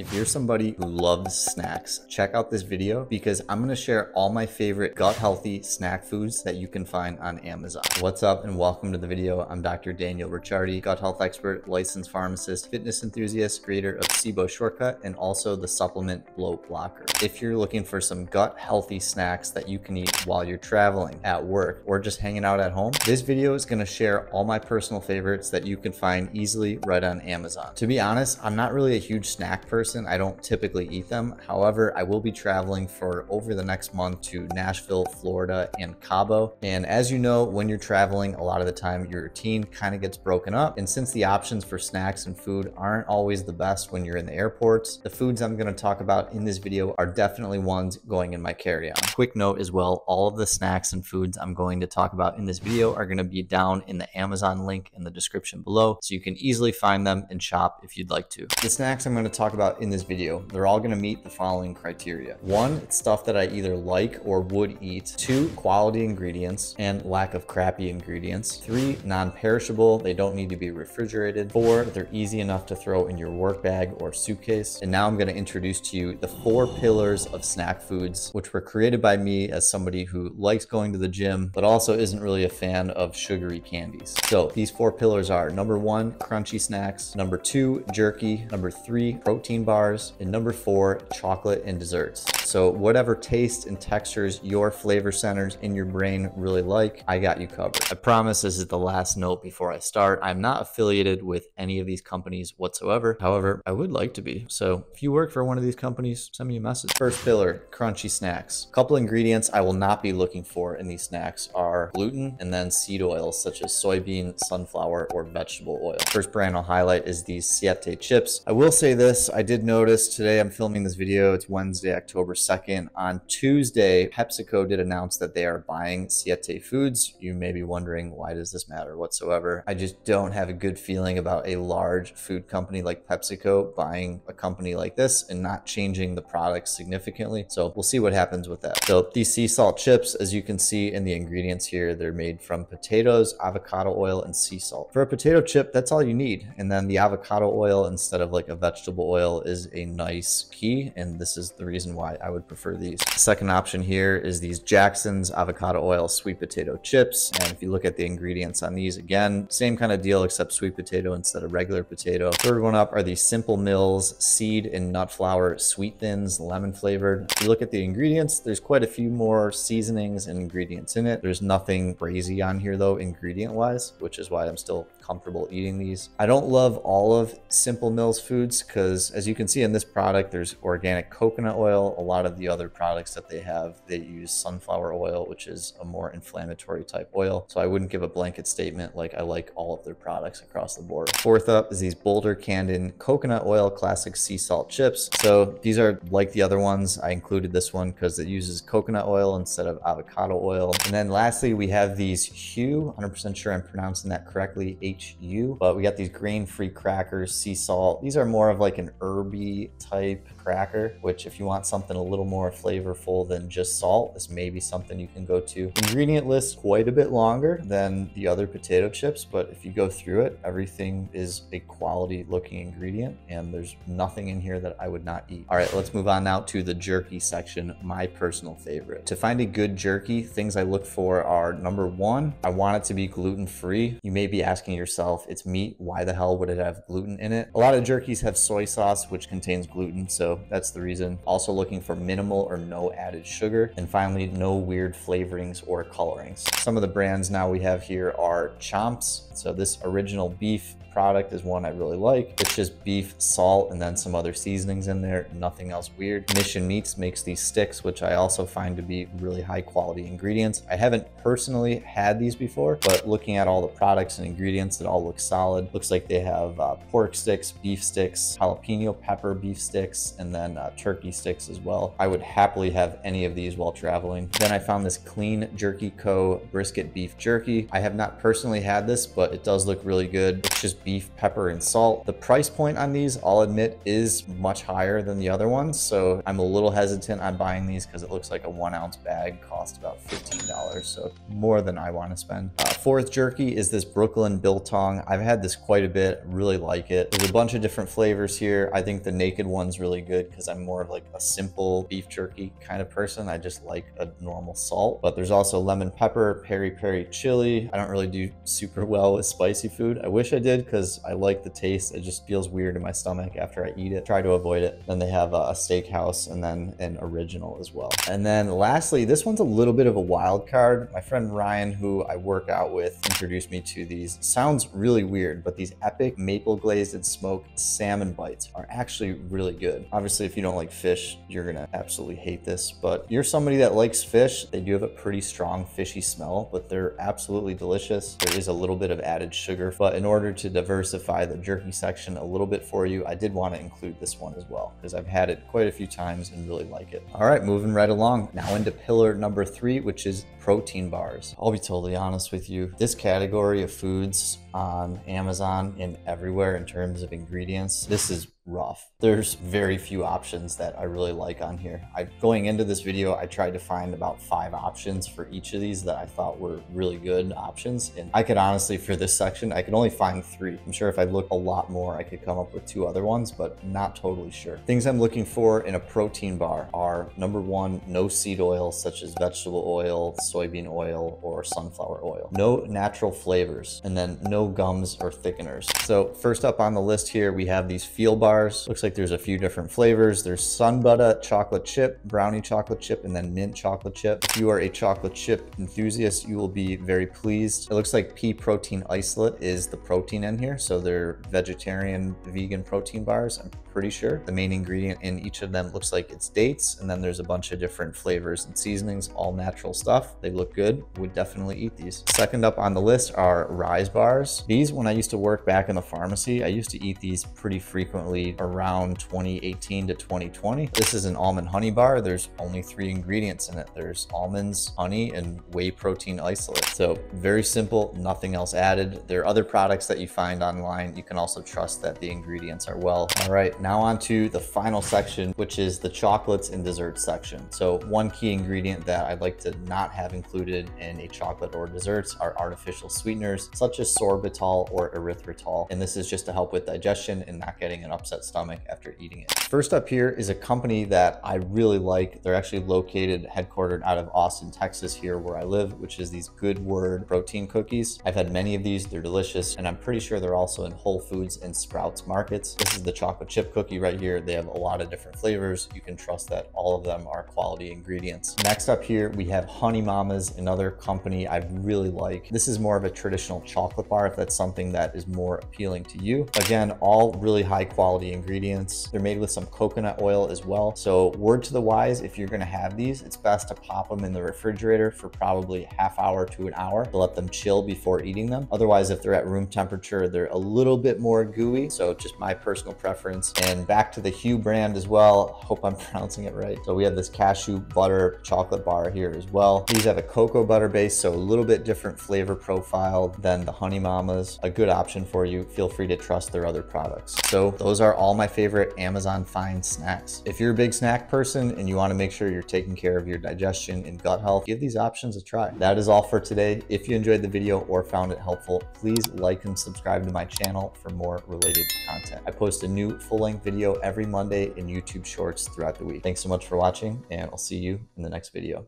If you're somebody who loves snacks, check out this video because I'm gonna share all my favorite gut healthy snack foods that you can find on Amazon. What's up and welcome to the video. I'm Dr. Daniel Ricciardi, gut health expert, licensed pharmacist, fitness enthusiast, creator of SIBO Shortcut, and also the supplement bloat blocker. If you're looking for some gut healthy snacks that you can eat while you're traveling, at work, or just hanging out at home, this video is gonna share all my personal favorites that you can find easily right on Amazon. To be honest, I'm not really a huge snack person person. I don't typically eat them. However, I will be traveling for over the next month to Nashville, Florida, and Cabo. And as you know, when you're traveling, a lot of the time your routine kind of gets broken up. And since the options for snacks and food aren't always the best when you're in the airports, the foods I'm going to talk about in this video are definitely ones going in my carry-on. Quick note as well, all of the snacks and foods I'm going to talk about in this video are going to be down in the Amazon link in the description below, so you can easily find them and shop if you'd like to. The snacks I'm going to talk about in this video, they're all gonna meet the following criteria. One, it's stuff that I either like or would eat. Two, quality ingredients and lack of crappy ingredients. Three, non-perishable, they don't need to be refrigerated. Four, they're easy enough to throw in your work bag or suitcase. And now I'm gonna introduce to you the four pillars of snack foods, which were created by me as somebody who likes going to the gym, but also isn't really a fan of sugary candies. So these four pillars are number one, crunchy snacks. Number two, jerky. Number three, protein bars, and number four, chocolate and desserts. So whatever taste and textures your flavor centers in your brain really like, I got you covered. I promise this is the last note before I start. I'm not affiliated with any of these companies whatsoever. However, I would like to be. So if you work for one of these companies, send me a message. First pillar, crunchy snacks. A couple ingredients I will not be looking for in these snacks are gluten and then seed oils such as soybean, sunflower, or vegetable oil. First brand I'll highlight is these Siete chips. I will say this, I did notice today I'm filming this video. It's Wednesday, October 2nd. On Tuesday, PepsiCo did announce that they are buying Siete Foods. You may be wondering, why does this matter whatsoever? I just don't have a good feeling about a large food company like PepsiCo buying a company like this and not changing the product significantly. So we'll see what happens with that. So these sea salt chips, as you can see in the ingredients here, they're made from potatoes, avocado oil, and sea salt. For a potato chip, that's all you need. And then the avocado oil instead of like a vegetable oil is a nice key, and this is the reason why I would prefer these. Second option here is these Jackson's avocado oil sweet potato chips. And if you look at the ingredients on these, again, same kind of deal except sweet potato instead of regular potato. Third one up are these Simple Mills seed and nut flour sweet thins, lemon flavored. If you look at the ingredients, there's quite a few more seasonings and ingredients in it. There's nothing crazy on here though, ingredient wise, which is why I'm still comfortable eating these. I don't love all of Simple Mills foods because as you can see in this product, there's organic coconut oil. A lot of the other products that they have, they use sunflower oil, which is a more inflammatory type oil. So I wouldn't give a blanket statement like I like all of their products across the board. Fourth up is these Boulder Canyon coconut oil classic sea salt chips. So these are like the other ones. I included this one because it uses coconut oil instead of avocado oil. And then lastly, we have these Hu, 100% sure I'm pronouncing that correctly, HU, but we got these grain-free crackers, sea salt. These are more of like an herby type cracker, which if you want something a little more flavorful than just salt, this may be something you can go to. Ingredient list quite a bit longer than the other potato chips, but if you go through it, everything is a quality looking ingredient and there's nothing in here that I would not eat. All right, let's move on now to the jerky section, my personal favorite. To find a good jerky, things I look for are number one, I want it to be gluten-free. You may be asking yourself, it's meat, why the hell would it have gluten in it? A lot of jerkies have soy sauce, which contains gluten, so that's the reason. Also looking for minimal or no added sugar. And finally, no weird flavorings or colorings. Some of the brands now we have here are Chomps. So this original beef product is one I really like. It's just beef, salt, and then some other seasonings in there, nothing else weird. Mission Meats makes these sticks, which I also find to be really high quality ingredients. I haven't personally had these before, but looking at all the products and ingredients, it all looks solid. Looks like they have uh, pork sticks, beef sticks, jalapeno pepper beef sticks, and then uh, turkey sticks as well. I would happily have any of these while traveling. Then I found this Clean Jerky Co. brisket beef jerky. I have not personally had this, but it does look really good. Just beef, pepper, and salt. The price point on these, I'll admit, is much higher than the other ones. So I'm a little hesitant on buying these because it looks like a one ounce bag costs about $15. So more than I want to spend. Uh, fourth jerky is this Brooklyn Biltong. I've had this quite a bit, really like it. There's a bunch of different flavors here. I think the naked one's really good because I'm more of like a simple beef jerky kind of person. I just like a normal salt, but there's also lemon pepper, peri peri chili. I don't really do super well with spicy food. I wish I did because I like the taste. It just feels weird in my stomach after I eat it. Try to avoid it. Then they have a steakhouse and then an original as well. And then lastly, this one's a little bit of a wild card. My friend Ryan, who I work out with, introduced me to these. Sounds really weird, but these epic maple glazed and smoked salmon bites are actually really good. Obviously, if you don't like fish, you're gonna absolutely hate this, but you're somebody that likes fish, they do have a pretty strong fishy smell, but they're absolutely delicious. There is a little bit of added sugar, but in order to diversify the jerky section a little bit for you, I did want to include this one as well, because I've had it quite a few times and really like it. All right, moving right along. Now into pillar number three, which is protein bars. I'll be totally honest with you. This category of foods on Amazon and everywhere in terms of ingredients, this is rough. There's very few options that I really like on here. I going into this video, I tried to find about five options for each of these that I thought were really good options. And I could honestly, for this section, I could only find three. I'm sure if I look a lot more, I could come up with two other ones, but not totally sure. Things I'm looking for in a protein bar are number one, no seed oil such as vegetable oil, soybean oil, or sunflower oil. No natural flavors, and then no gums or thickeners. So first up on the list here, we have these Feel bars. Looks like there's a few different flavors. There's sun butter chocolate chip, brownie chocolate chip, and then mint chocolate chip. If you are a chocolate chip enthusiast, you will be very pleased. It looks like pea protein isolate is the protein in here. So they're vegetarian, vegan protein bars. I'm pretty sure. The main ingredient in each of them looks like it's dates, and then there's a bunch of different flavors and seasonings, all natural stuff. They look good. Would definitely eat these. Second up on the list are Rise bars. These, when I used to work back in the pharmacy, I used to eat these pretty frequently around 2018 to 2020. This is an almond honey bar. There's only three ingredients in it. There's almonds, honey, and whey protein isolate. So very simple, nothing else added. There are other products that you find online. You can also trust that the ingredients are well. All right, now on to the final section, which is the chocolates and desserts section. So one key ingredient that I'd like to not have included in a chocolate or desserts are artificial sweeteners, such as sorbitol or erythritol. And this is just to help with digestion and not getting an upset stomach after eating it. First up here is a company that I really like. They're actually located, headquartered out of Austin, Texas here where I live, which is these Good Word protein cookies. I've had many of these, they're delicious, and I'm pretty sure they're also in Whole Foods and Sprouts markets. This is the chocolate chip cookie right here. They have a lot of different flavors. You can trust that all of them are quality ingredients. Next up here, we have Honey Mamas, another company I really like. This is more of a traditional chocolate bar if that's something that is more appealing to you. Again, all really high quality ingredients. They're made with some coconut oil as well. So word to the wise, if you're gonna have these, it's best to pop them in the refrigerator for probably half hour to an hour to let them chill before eating them. Otherwise, if they're at room temperature, they're a little bit more gooey. So just my personal preference and back to the Hu brand as well. Hope I'm pronouncing it right. So we have this cashew butter chocolate bar here as well. These have a cocoa butter base, so a little bit different flavor profile than the Honey Mamas. A good option for you. Feel free to trust their other products. So those are all my favorite Amazon Find snacks. If you're a big snack person and you want to make sure you're taking care of your digestion and gut health, give these options a try. That is all for today. If you enjoyed the video or found it helpful, please like and subscribe to my channel for more related content. I post a new full full-length video every Monday in YouTube Shorts throughout the week. Thanks so much for watching, and I'll see you in the next video.